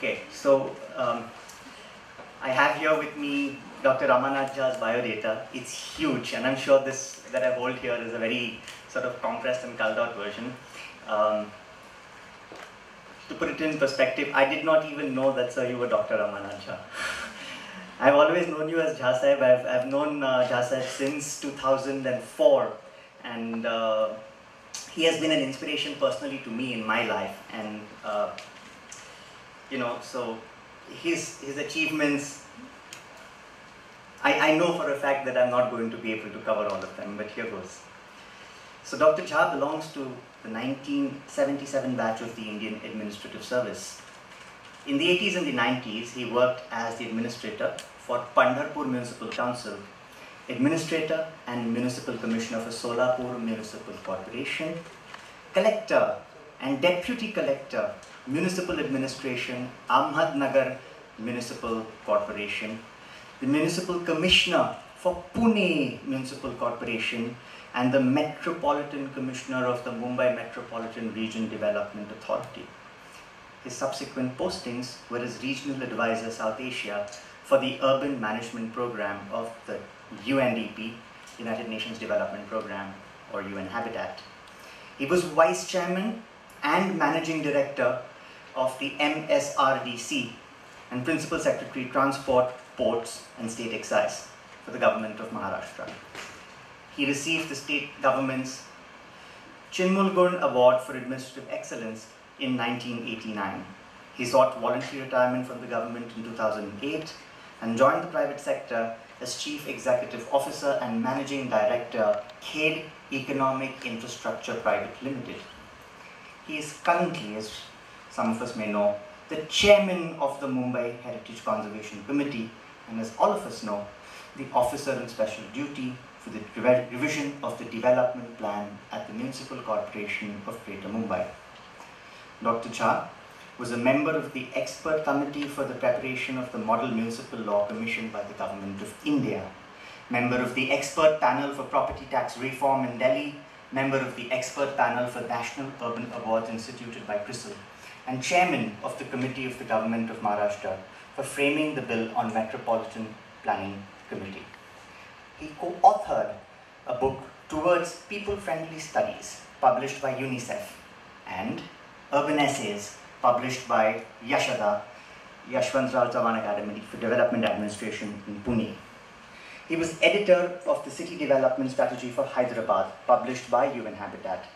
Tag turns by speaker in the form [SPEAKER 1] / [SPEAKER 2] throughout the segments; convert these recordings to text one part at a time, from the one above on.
[SPEAKER 1] Okay, so um, I have here with me Dr. Ramanath Jha's biodata. It's huge, and I'm sure this that I hold here is a very sort of compressed and culled out version. Um, to put it in perspective, I did not even know that sir you were Dr. Ramanath Jha. I've always known you as Jha. I've, I've known uh, since 2004, and uh, he has been an inspiration personally to me in my life. And uh, you know, so his his achievements. I, I know for a fact that I'm not going to be able to cover all of them, but here goes. So Dr. Jha belongs to the 1977 batch of the Indian Administrative Service. In the 80s and the 90s, he worked as the administrator for Pandharpur Municipal Council, administrator and municipal commissioner for Solapur Municipal Corporation, collector and deputy collector, municipal administration, Ahmednagar Municipal Corporation, the municipal commissioner for Pune Municipal Corporation, and the Metropolitan Commissioner of the Mumbai Metropolitan Region Development Authority. His subsequent postings were as Regional Advisor South Asia for the Urban Management Program of the UNDP, United Nations Development Program, or UN Habitat. He was Vice Chairman and Managing Director of the MSRDC and Principal Secretary Transport, Ports and State Excise for the Government of Maharashtra he received the state government's Chinmulgund Award for Administrative Excellence in 1989. He sought voluntary retirement from the government in 2008 and joined the private sector as Chief Executive Officer and Managing Director, KHED Economic Infrastructure Private Limited. He is currently, as some of us may know, the chairman of the Mumbai Heritage Conservation Committee, and as all of us know, the officer in special duty for the revision of the development plan at the Municipal Corporation of Greater Mumbai. Dr. Jha was a member of the expert committee for the preparation of the Model Municipal Law commissioned by the Government of India, member of the expert panel for property tax reform in Delhi, member of the expert panel for National Urban Awards instituted by CRISIL, and chairman of the committee of the Government of Maharashtra for framing the bill on Metropolitan Planning Committee he co-authored a book towards people-friendly studies published by UNICEF and urban essays published by YASHADA, Yashwantrao Chavan Academy for Development Administration in Pune. He was editor of the City Development Strategy for Hyderabad, published by UN Habitat.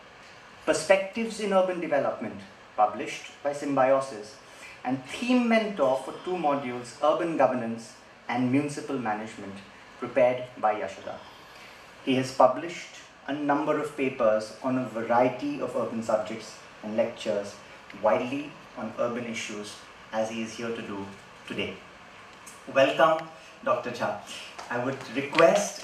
[SPEAKER 1] Perspectives in Urban Development, published by Symbiosis, and theme mentor for two modules, Urban Governance and Municipal Management, prepared by YASHADA. He has published a number of papers on a variety of urban subjects and lectures widely on urban issues as he is here to do today. Welcome, Dr. Jha. I would request